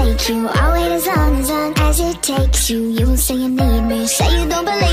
shake you I'll wait as long as long as it takes you You will say you need me. Say you don't believe